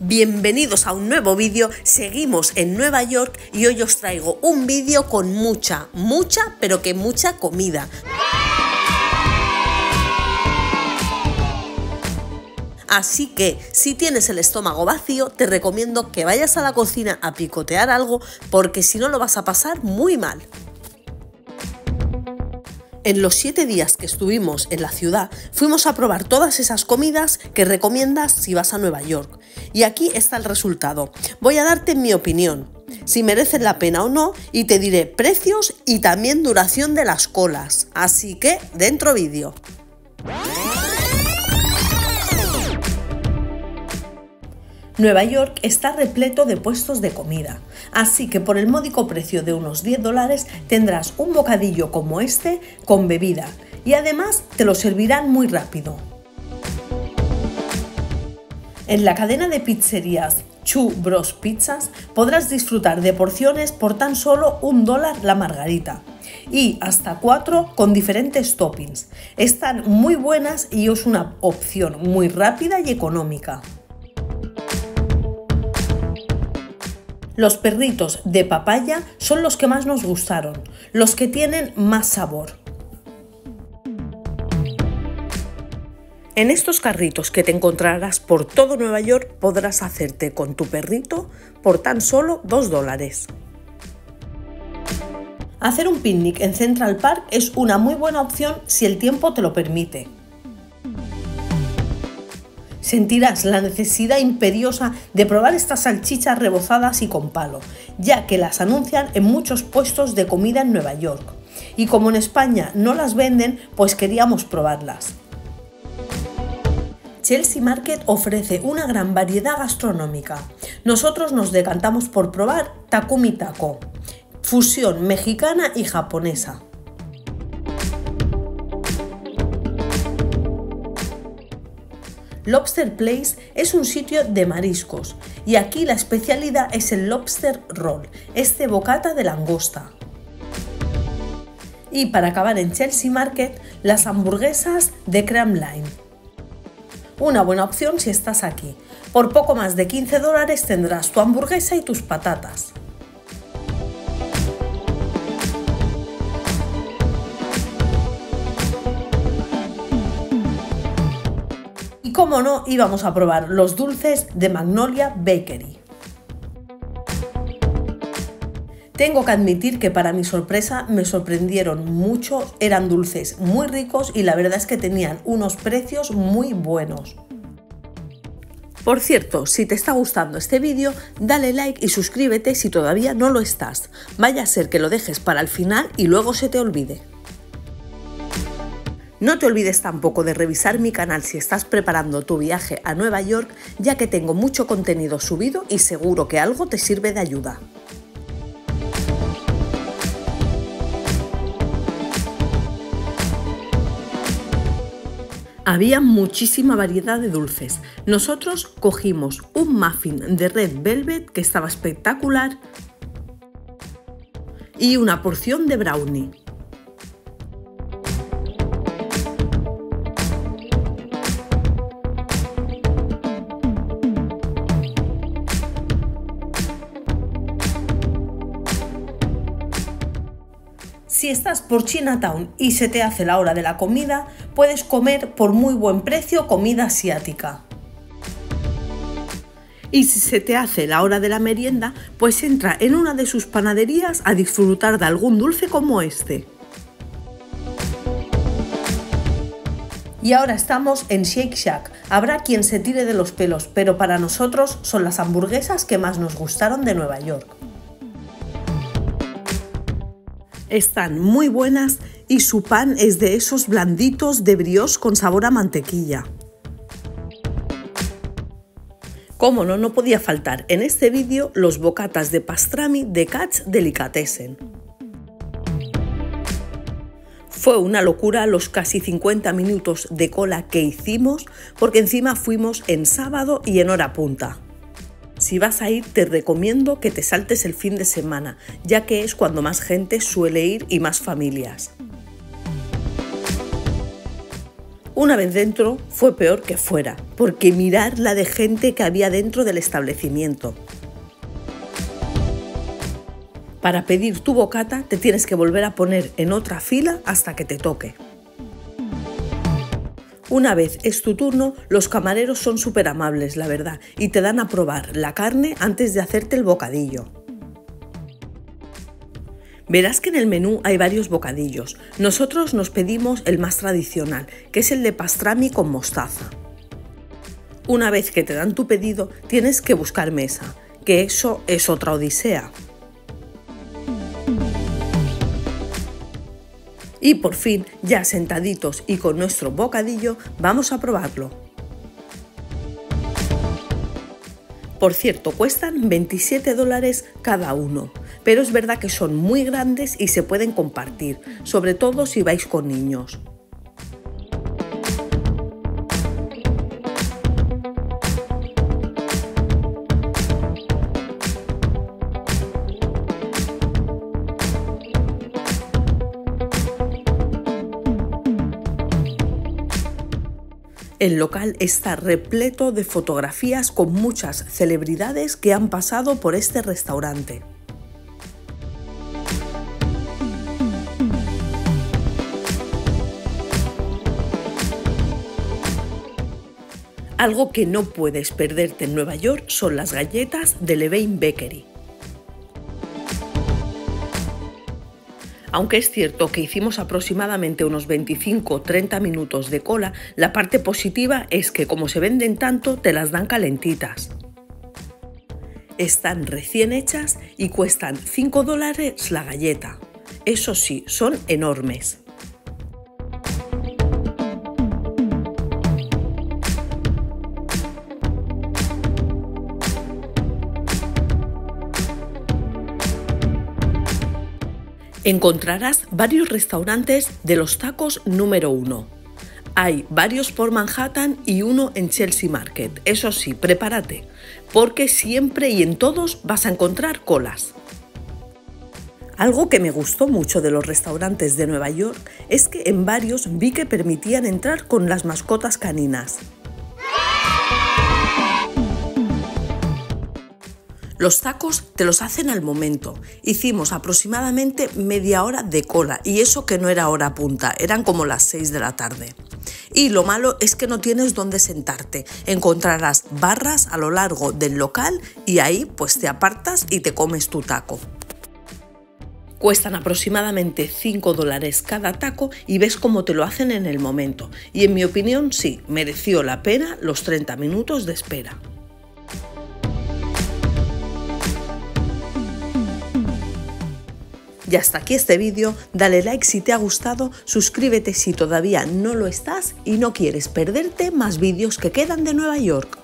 Bienvenidos a un nuevo vídeo, seguimos en Nueva York y hoy os traigo un vídeo con mucha, mucha, pero que mucha comida. Así que si tienes el estómago vacío, te recomiendo que vayas a la cocina a picotear algo porque si no lo vas a pasar muy mal. En los siete días que estuvimos en la ciudad, fuimos a probar todas esas comidas que recomiendas si vas a Nueva York. Y aquí está el resultado. Voy a darte mi opinión, si merecen la pena o no, y te diré precios y también duración de las colas. Así que, dentro vídeo. Nueva York está repleto de puestos de comida, así que por el módico precio de unos 10 dólares tendrás un bocadillo como este con bebida y además te lo servirán muy rápido. En la cadena de pizzerías Chu Bros Pizzas podrás disfrutar de porciones por tan solo un dólar la margarita y hasta cuatro con diferentes toppings. Están muy buenas y es una opción muy rápida y económica. Los perritos de papaya son los que más nos gustaron, los que tienen más sabor. En estos carritos que te encontrarás por todo Nueva York podrás hacerte con tu perrito por tan solo 2 dólares. Hacer un picnic en Central Park es una muy buena opción si el tiempo te lo permite sentirás la necesidad imperiosa de probar estas salchichas rebozadas y con palo, ya que las anuncian en muchos puestos de comida en Nueva York. Y como en España no las venden, pues queríamos probarlas. Chelsea Market ofrece una gran variedad gastronómica. Nosotros nos decantamos por probar Takumi Taco, fusión mexicana y japonesa. Lobster Place es un sitio de mariscos y aquí la especialidad es el lobster roll, este bocata de langosta. Y para acabar en Chelsea Market, las hamburguesas de creme lime. Una buena opción si estás aquí. Por poco más de 15 dólares tendrás tu hamburguesa y tus patatas. como no, íbamos a probar los dulces de Magnolia Bakery. Tengo que admitir que para mi sorpresa me sorprendieron mucho, eran dulces muy ricos y la verdad es que tenían unos precios muy buenos. Por cierto, si te está gustando este vídeo, dale like y suscríbete si todavía no lo estás. Vaya a ser que lo dejes para el final y luego se te olvide. No te olvides tampoco de revisar mi canal si estás preparando tu viaje a Nueva York, ya que tengo mucho contenido subido y seguro que algo te sirve de ayuda. Había muchísima variedad de dulces. Nosotros cogimos un muffin de red velvet que estaba espectacular y una porción de brownie. Si estás por Chinatown y se te hace la hora de la comida, puedes comer por muy buen precio comida asiática. Y si se te hace la hora de la merienda, pues entra en una de sus panaderías a disfrutar de algún dulce como este. Y ahora estamos en Shake Shack. Habrá quien se tire de los pelos, pero para nosotros son las hamburguesas que más nos gustaron de Nueva York. Están muy buenas y su pan es de esos blanditos de brioche con sabor a mantequilla. Como no, no podía faltar en este vídeo los bocatas de pastrami de Catch Delicatessen. Fue una locura los casi 50 minutos de cola que hicimos porque encima fuimos en sábado y en hora punta. Si vas a ir, te recomiendo que te saltes el fin de semana, ya que es cuando más gente suele ir y más familias. Una vez dentro fue peor que fuera, porque mirar la de gente que había dentro del establecimiento. Para pedir tu bocata te tienes que volver a poner en otra fila hasta que te toque. Una vez es tu turno, los camareros son súper amables, la verdad, y te dan a probar la carne antes de hacerte el bocadillo. Verás que en el menú hay varios bocadillos. Nosotros nos pedimos el más tradicional, que es el de pastrami con mostaza. Una vez que te dan tu pedido, tienes que buscar mesa, que eso es otra odisea. Y por fin, ya sentaditos y con nuestro bocadillo, vamos a probarlo. Por cierto, cuestan 27 dólares cada uno pero es verdad que son muy grandes y se pueden compartir, sobre todo si vais con niños. El local está repleto de fotografías con muchas celebridades que han pasado por este restaurante. Algo que no puedes perderte en Nueva York son las galletas de Levain Bakery. Aunque es cierto que hicimos aproximadamente unos 25-30 minutos de cola, la parte positiva es que como se venden tanto, te las dan calentitas. Están recién hechas y cuestan 5 dólares la galleta. Eso sí, son enormes. Encontrarás varios restaurantes de los tacos número uno. Hay varios por Manhattan y uno en Chelsea Market. Eso sí, prepárate, porque siempre y en todos vas a encontrar colas. Algo que me gustó mucho de los restaurantes de Nueva York es que en varios vi que permitían entrar con las mascotas caninas. Los tacos te los hacen al momento. Hicimos aproximadamente media hora de cola y eso que no era hora punta, eran como las 6 de la tarde. Y lo malo es que no tienes dónde sentarte. Encontrarás barras a lo largo del local y ahí pues te apartas y te comes tu taco. Cuestan aproximadamente 5 dólares cada taco y ves cómo te lo hacen en el momento. Y en mi opinión sí, mereció la pena los 30 minutos de espera. Y hasta aquí este vídeo, dale like si te ha gustado, suscríbete si todavía no lo estás y no quieres perderte más vídeos que quedan de Nueva York.